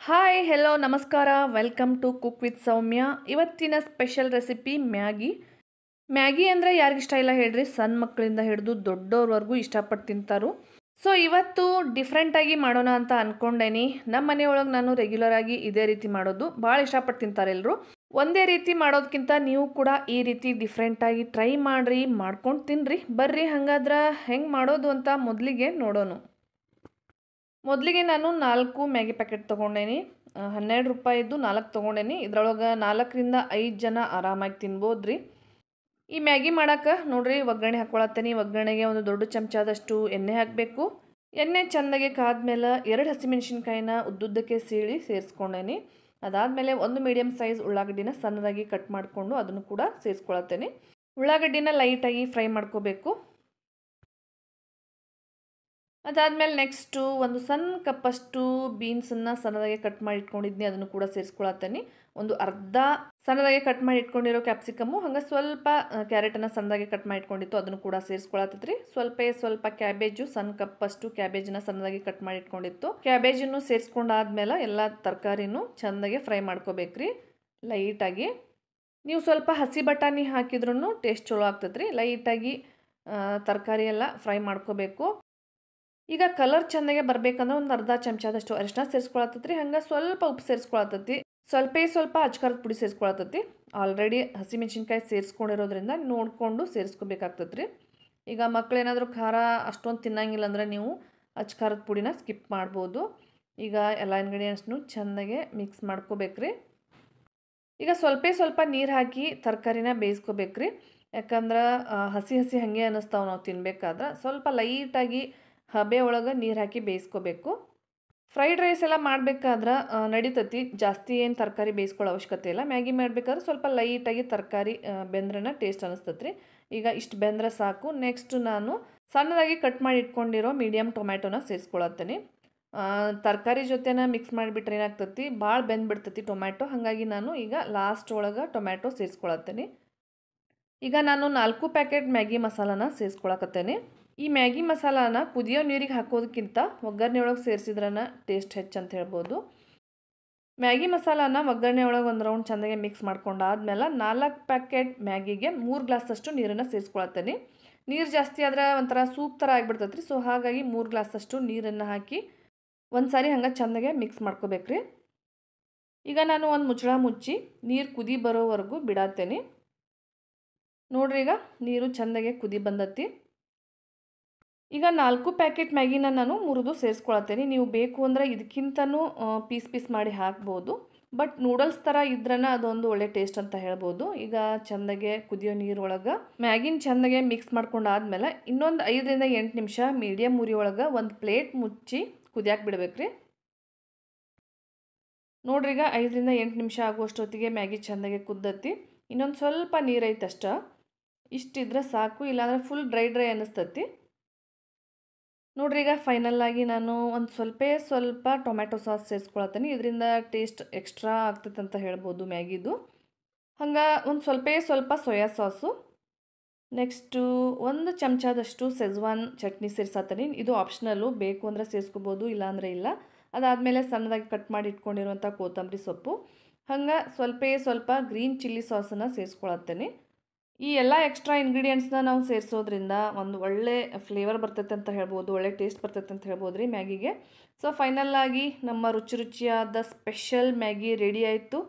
Hi hello ನಮಸ್ಕಾರ. Welcome to cook with Soumya ಇವತ್ತಿನ special recipe Maggi. Maggi ಅಂದರೆ ಯಾರಿಗಿಷ್ಟ ಇಲ್ಲ ಹೇಳ್ರಿ ಸಣ್ಣ ಮಕ್ಕಳಿಂದ ಹಿಡಿದು ದೊಡ್ಡವ್ರವರೆಗೂ ಇಷ್ಟಪಟ್ಟು ತಿಂತಾರು. ಸೊ ಇವತ್ತು ಡಿಫ್ರೆಂಟಾಗಿ ಮಾಡೋಣ ಅಂತ ಅಂದ್ಕೊಂಡೇನಿ ನಮ್ಮ ಮನೆಯೊಳಗೆ ನಾನು ರೆಗ್ಯುಲರ್ ಆಗಿ ಇದೇ ರೀತಿ ಮಾಡೋದು. ಭಾಳ ಇಷ್ಟಪಟ್ಟು ತಿಂತಾರೆ ಎಲ್ಲರೂ ಒಂದೇ ರೀತಿ ಮಾಡೋದಕ್ಕಿಂತ ನೀವು ಕೂಡ ಈ ರೀತಿ ಡಿಫ್ರೆಂಟಾಗಿ ಟ್ರೈ ಮಾಡಿರಿ, ಮಾಡ್ಕೊಂಡು ತಿನ್ನಿರಿ ಬರ್ರಿ, ಹಾಗಾದ್ರೆ ಹೆಂಗೆ ಮಾಡೋದು ಅಂತ ಮೊದಲಿಗೆ ನೋಡೋಣ ಮೊದಲಿಗೆ ನಾನು ನಾಲ್ಕು ಮ್ಯಾಗಿ ಪ್ಯಾಕೆಟ್ ತೊಗೊಂಡೇನಿ ಹನ್ನೆರಡು ರೂಪಾಯಿದ್ದು ನಾಲ್ಕು ತೊಗೊಂಡೇನಿ. ಇದ್ರೊಳಗೆ ನಾಲ್ಕರಿಂದ ಐದು ಜನ ಆರಾಮಾಗಿ ತಿನ್ಬೋದು ರೀ ಈ ಮ್ಯಾಗಿ ಮಾಡೋಕೆ ನೋಡ್ರಿ, ಒಗ್ಗರಣೆ ಹಾಕ್ಕೊಳತ್ತೇನೆ ಒಗ್ಗರಣೆಗೆ ಒಂದು ದೊಡ್ಡ ಚಮಚದಷ್ಟು ಎಣ್ಣೆ ಹಾಕಬೇಕು. ಎಣ್ಣೆ ಚೆಂದಾಗಿ ಕಾದ್ಮೇಲೆ ಎರಡು ಹಸಿಮೆಣಸಿನ್ಕಾಯಿನ ಉದ್ದುದ್ದಕ್ಕೆ ಸೀಳಿ ಸೇರಿಸ್ಕೊಂಡೇನಿ. ಅದಾದಮೇಲೆ ಒಂದು ಮೀಡಿಯಮ್ ಸೈಜ್ ಉಳ್ಳಾಗಡ್ಡಿನ ಸಣ್ಣದಾಗಿ ಕಟ್ ಮಾಡಿಕೊಂಡು ಅದನ್ನು ಕೂಡ ಸೇರಿಸ್ಕೊಳತ್ತೇನೆ. ಉಳ್ಳಾಗಡ್ಡಿನ ಲೈಟಾಗಿ ಫ್ರೈ ಮಾಡ್ಕೋಬೇಕು. ಅದಾದಮೇಲೆ ನೆಕ್ಸ್ಟು ಒಂದು ಸಣ್ಣ ಕಪ್ಪಷ್ಟು ಬೀನ್ಸನ್ನು ಸಣ್ಣದಾಗೆ ಕಟ್ ಮಾಡಿ ಇಟ್ಕೊಂಡಿದ್ದೀನಿ ಅದನ್ನು ಕೂಡ ಸೇರಿಸ್ಕೊಳತ್ತೀನಿ. ಒಂದು ಅರ್ಧ ಸಣ್ಣದಾಗೆ ಕಟ್ ಮಾಡಿ ಇಟ್ಕೊಂಡಿರೋ ಕ್ಯಾಪ್ಸಿಕಮ್ಮು ಹಂಗೆ ಸ್ವಲ್ಪ ಕ್ಯಾರೆಟನ್ನು ಸಣ್ಣದಾಗೆ ಕಟ್ ಮಾಡಿ ಇಟ್ಕೊಂಡಿತ್ತು, ಅದನ್ನು ಕೂಡ ಸೇರಿಸ್ಕೊಳತ್ತೈತ್ರಿ. ಸ್ವಲ್ಪ ಸ್ವಲ್ಪ ಕ್ಯಾಬೇಜು ಸಣ್ಣ ಕಪ್ಪಷ್ಟು ಕ್ಯಾಬೇಜನ್ನ ಸಣ್ಣದಾಗಿ ಕಟ್ ಮಾಡಿ ಇಟ್ಕೊಂಡಿತ್ತು. ಕ್ಯಾಬೇಜನ್ನು ಸೇರಿಸ್ಕೊಂಡಾದ್ಮೇಲೆ ಎಲ್ಲ ತರಕಾರಿನೂ ಚೆನ್ನಾಗಿ ಫ್ರೈ ಮಾಡ್ಕೋಬೇಕ್ರಿ. ಲೈಟಾಗಿ. ನೀವು ಸ್ವಲ್ಪ ಹಸಿ ಬಟಾಣಿ ಹಾಕಿದ್ರೂ ಟೇಸ್ಟ್ ಚಲೋ ಆಗ್ತೈತ್ರಿ. ಲೈಟಾಗಿ ತರಕಾರಿ ಎಲ್ಲ ಫ್ರೈ ಮಾಡ್ಕೋಬೇಕು. ಈಗ ಕಲರ್ ಚೆನ್ನಾಗೆ ಬರ್ಬೇಕಂದ್ರೆ ಒಂದು ಅರ್ಧ ಚಮಚದಷ್ಟು ಅರಿಶಿನ ಸೇರಿಸ್ಕೊಳತ್ತೈತಿ ಹಂಗೆ ಸ್ವಲ್ಪ ಉಪ್ಪು ಸೇರಿಸ್ಕೊಳತ್ತೈತಿ ಸ್ವಲ್ಪ ಸ್ವಲ್ಪ ಅಚ್ಕಾರದ ಪುಡಿ ಸೇರಿಸ್ಕೊಳತ್ತೈತಿ ಆಲ್ರೆಡಿ ಹಸಿಮೆಣ್ಸಿನ್ಕಾಯಿ ಸೇರಿಸ್ಕೊಂಡಿರೋದ್ರಿಂದ ನೋಡಿಕೊಂಡು ಸೇರಿಸ್ಕೋಬೇಕಾಗ್ತತ್ರಿ. ಈಗ ಮಕ್ಕಳೇನಾದರೂ ಖಾರ ಅಷ್ಟೊಂದು ತಿನ್ನಂಗಿಲ್ಲ ಅಂದ್ರೆ ನೀವು ಅಚ್ಕಾರದ ಪುಡಿನ ಸ್ಕಿಪ್ ಮಾಡ್ಬೋದು. ಈಗ ಎಲ್ಲ ಇಂಗ್ರೀಡಿಯೆಂಟ್ಸ್ನು ಚೆನ್ನಾಗೆ ಮಿಕ್ಸ್ ಮಾಡ್ಕೋಬೇಕ್ರಿ. ಈಗ ಸ್ವಲ್ಪ ಸ್ವಲ್ಪ ನೀರು ಹಾಕಿ ತರಕಾರಿನ ಬೇಯಿಸ್ಕೋಬೇಕ್ರಿ. ಯಾಕಂದ್ರೆ ಹಸಿ ಹಸಿ ಹಾಗೆ ಅನ್ನಿಸ್ತಾವೆ ನಾವು ತಿನ್ಬೇಕಾದ್ರೆ ಸ್ವಲ್ಪ ಲೈಟಾಗಿ ಹಬೆ ಒಳಗೆ ನೀರು ಹಾಕಿ ಬೇಯಿಸ್ಕೋಬೇಕು. ಫ್ರೈಡ್ ರೈಸ್ ಎಲ್ಲ ಮಾಡಬೇಕಾದ್ರೆ ನಡೀತತಿ. ಜಾಸ್ತಿ ಏನು ತರಕಾರಿ ಬೇಯಿಸ್ಕೊಳ್ಳೋ ಅವಶ್ಯಕತೆ ಇಲ್ಲ. ಮ್ಯಾಗಿ ಮಾಡಬೇಕಾದ್ರೆ ಸ್ವಲ್ಪ ಲೈಟಾಗಿ ತರಕಾರಿ ಬೆಂದ್ರನ ಟೇಸ್ಟ್ ಅನ್ನಿಸ್ತತ್ರಿ ಈಗ ಇಷ್ಟು ಬೆಂದ್ರೆ ಸಾಕು. ನೆಕ್ಸ್ಟ್ ನಾನು ಸಣ್ಣದಾಗಿ ಕಟ್ ಮಾಡಿ ಇಟ್ಕೊಂಡಿರೋ ಮೀಡಿಯಮ್ ಟೊಮ್ಯಾಟೊನ ಸೇರಿಸ್ಕೊಳತ್ತೇನೆ. ತರಕಾರಿ ಜೊತೆನ ಮಿಕ್ಸ್ ಮಾಡಿಬಿಟ್ರೆ ಏನಾಗ್ತತಿ? ಭಾಳ ಬೆಂದ್ಬಿಡ್ತತಿ ಟೊಮ್ಯಾಟೊ ಹಾಗಾಗಿ ನಾನು ಈಗ ಲಾಸ್ಟ್ ಒಳಗೆ ಟೊಮ್ಯಾಟೊ ಸೇರಿಸ್ಕೊಳತ್ತೇನೆ. ಈಗ ನಾನು ನಾಲ್ಕು ಪ್ಯಾಕೆಟ್ ಮ್ಯಾಗಿ ಮಸಾಲಾನ ಸೇರಿಸ್ಕೊಳಕತ್ತೇನೆ. ಈ ಮ್ಯಾಗಿ ಮಸಾಲಾನ ಕುದಿಯೋ ನೀರಿಗೆ ಹಾಕೋದಕ್ಕಿಂತ ಒಗ್ಗರಣೆ ಒಳಗೆ ಸೇರಿಸಿದ್ರನ ಟೇಸ್ಟ್ ಹೆಚ್ಚು ಅಂತ ಹೇಳ್ಬೋದು. ಮ್ಯಾಗಿ ಮಸಾಲಾನ ಒಗ್ಗರಣೆ ಒಳಗೆ ಒಂದು ರೌಂಡ್ ಚೆನ್ನಾಗಿ ಮಿಕ್ಸ್ ಮಾಡ್ಕೊಂಡಾದ್ಮೇಲೆ ನಾಲ್ಕು ಪ್ಯಾಕೆಟ್ ಮ್ಯಾಗಿಗೆ ಮೂರು ಗ್ಲಾಸಷ್ಟು ನೀರನ್ನು ಸೇರಿಸ್ಕೊಳತ್ತೇನೆ. ನೀರು ಜಾಸ್ತಿ ಆದ್ರೆ ಒಂಥರ ಸೂಪ್ ಥರ ಆಗಿಬಿಡ್ತೈತ್ರಿ, ಸೊ ಹಾಗಾಗಿ ಮೂರು ಗ್ಲಾಸಷ್ಟು ನೀರನ್ನು ಹಾಕಿ ಒಂದು ಸಾರಿ ಹಂಗೆ ಚೆಂದಾಗೆ ಮಿಕ್ಸ್ ಮಾಡ್ಕೋಬೇಕ್ರಿ. ಈಗ ನಾನು ಒಂದು ಮುಚ್ಚಳ ಮುಚ್ಚಿ ನೀರು ಕುದಿ ಬರೋವರೆಗೂ ಬಿಡತ್ತೇನೆ. ನೋಡ್ರಿ ಈಗ ನೀರು ಚೆಂದಾಗೆ ಕುದಿ ಬಂದತ್ತಿ ಈಗ ನಾಲ್ಕು ಪ್ಯಾಕೆಟ್ ಮ್ಯಾಗಿನ ನಾನು ಮುರಿದು ಸೇರಿಸ್ಕೊಳತ್ತೇನೆ. ನೀವು ಬೇಕು ಅಂದರೆ ಇದಕ್ಕಿಂತನೂ ಪೀಸ್ ಪೀಸ್ ಮಾಡಿ ಹಾಕ್ಬೋದು. ಬಟ್ ನೂಡಲ್ಸ್ ಥರ ಇದ್ರನ ಅದೊಂದು ಒಳ್ಳೆ ಟೇಸ್ಟ್ ಅಂತ ಹೇಳ್ಬೋದು. ಈಗ ಚೆಂದಾಗೆ ಕುದಿಯೋ ನೀರೊಳಗೆ ಮ್ಯಾಗಿನ ಚೆಂದಾಗೆ ಮಿಕ್ಸ್ ಮಾಡ್ಕೊಂಡಾದ್ಮೇಲೆ ಇನ್ನೊಂದು ಐದರಿಂದ ಎಂಟು ನಿಮಿಷ ಮೀಡಿಯಮ್ ಉರಿಯೊಳಗೆ ಒಂದು ಪ್ಲೇಟ್ ಮುಚ್ಚಿ ಕುದಿಯಾಕೆ ಬಿಡ್ಬೇಕ್ರಿ. ನೋಡ್ರಿ ಈಗ ಐದರಿಂದ ಎಂಟು ನಿಮಿಷ ಆಗುವಷ್ಟೊತ್ತಿಗೆ ಮ್ಯಾಗಿ ಚೆಂದಾಗೆ ಕುದ್ದತ್ತಿ ಇನ್ನೊಂದು ಸ್ವಲ್ಪ ನೀರೈತೆ ಅಷ್ಟ ಇಷ್ಟಿದ್ರೆ ಸಾಕು, ಇಲ್ಲಾಂದ್ರೆ ಫುಲ್ ಡ್ರೈ ಡ್ರೈ ಅನ್ನಿಸ್ತತಿ. ನೋಡ್ರಿ ಈಗ ಫೈನಲ್ ಆಗಿ ನಾನು ಒಂದು ಸ್ವಲ್ಪ ಸ್ವಲ್ಪ ಟೊಮ್ಯಾಟೊ ಸಾಸ್ ಸೇರಿಸ್ಕೊಳತ್ತೀನಿ. ಇದರಿಂದ ಟೇಸ್ಟ್ ಎಕ್ಸ್ಟ್ರಾ ಆಗ್ತೈತೆ ಅಂತ ಹೇಳ್ಬೋದು ಮ್ಯಾಗಿದು. ಹಂಗೆ ಒಂದು ಸ್ವಲ್ಪ ಸ್ವಲ್ಪ ಸೋಯಾ ಸಾಸು ನೆಕ್ಸ್ಟು ಒಂದು ಚಮಚದಷ್ಟು ಸೆಜ್ವಾನ್ ಚಟ್ನಿ ಸೇರಿಸತ್ತೀನಿ ಇದು ಆಪ್ಷನಲ್ಲು ಬೇಕು ಅಂದರೆ ಸೇರಿಸ್ಕೋಬೋದು ಇಲ್ಲಾಂದರೆ ಇಲ್ಲ. ಅದಾದಮೇಲೆ ಸಣ್ಣದಾಗಿ ಕಟ್ ಮಾಡಿ ಇಟ್ಕೊಂಡಿರುವಂಥ ಕೊತ್ತಂಬರಿ ಸೊಪ್ಪು. ಹಂಗೆ ಸ್ವಲ್ಪ ಸ್ವಲ್ಪ ಗ್ರೀನ್ ಚಿಲ್ಲಿ ಸಾಸನ್ನು ಸೇರಿಸ್ಕೊಳತ್ತೇನೆ. ಈ ಎಲ್ಲ ಎಕ್ಸ್ಟ್ರಾ ಇಂಗ್ರೀಡಿಯೆಂಟ್ಸ್ನ ನಾವು ಸೇರಿಸೋದ್ರಿಂದ ಒಂದು ಒಳ್ಳೆ ಫ್ಲೇವರ್ ಬರ್ತೈತೆ ಅಂತ ಹೇಳ್ಬೋದು, ಒಳ್ಳೆ ಟೇಸ್ಟ್ ಬರ್ತೈತೆ ಅಂತ ಹೇಳ್ಬೋದು ರೀ ಮ್ಯಾಗಿಗೆ ಸೊ ಫೈನಲ್ ನಮ್ಮ ರುಚಿ ರುಚಿಯಾದ ಸ್ಪೆಷಲ್ ಮ್ಯಾಗಿ ರೆಡಿ ಆಯಿತು.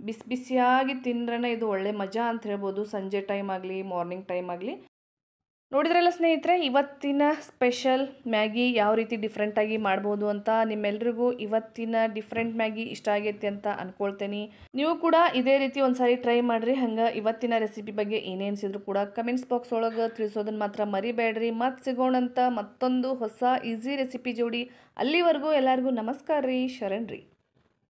ಬಿಸಿ ಬಿಸಿಯಾಗಿ ತಿಂದ್ರೇ ಇದು ಒಳ್ಳೆ ಮಜಾ ಅಂತ ಹೇಳ್ಬೋದು. ಸಂಜೆ ಟೈಮ್ ಆಗಲಿ ಮಾರ್ನಿಂಗ್ ಟೈಮ್ ಆಗಲಿ. ನೋಡಿದ್ರಲ್ಲ ಸ್ನೇಹಿತರೆ, ಇವತ್ತಿನ ಸ್ಪೆಷಲ್ ಮ್ಯಾಗಿ ಯಾವ ರೀತಿ ಡಿಫ್ರೆಂಟಾಗಿ ಮಾಡ್ಬೋದು ಅಂತ ನಿಮ್ಮೆಲ್ರಿಗೂ ಇವತ್ತಿನ ಡಿಫ್ರೆಂಟ್ ಮ್ಯಾಗಿ ಇಷ್ಟ ಆಗೈತಿ ಅಂತ ಅಂದ್ಕೊಳ್ತೇನೆ ನೀವು ಕೂಡ ಇದೇ ರೀತಿ ಒಂದ್ಸಾರಿ ಟ್ರೈ ಮಾಡಿರಿ, ಹಂಗೆ ಇವತ್ತಿನ ರೆಸಿಪಿ ಬಗ್ಗೆ ಏನೇನ್ಸಿದ್ರು ಕೂಡ ಕಮೆಂಟ್ಸ್ ಬಾಕ್ಸ್ ಒಳಗೆ ತಿಳಿಸೋದನ್ನ ಮಾತ್ರ ಮರಿಬೇಡ್ರಿ. ಮತ್ತೆ ಸಿಗೋಣಂತ ಮತ್ತೊಂದು ಹೊಸ ಈಸಿ ರೆಸಿಪಿ ಜೋಡಿ ಅಲ್ಲಿವರೆಗೂ ಎಲ್ಲರಿಗೂ ನಮಸ್ಕಾರ ರೀ, ಶರಣ್ ರೀ.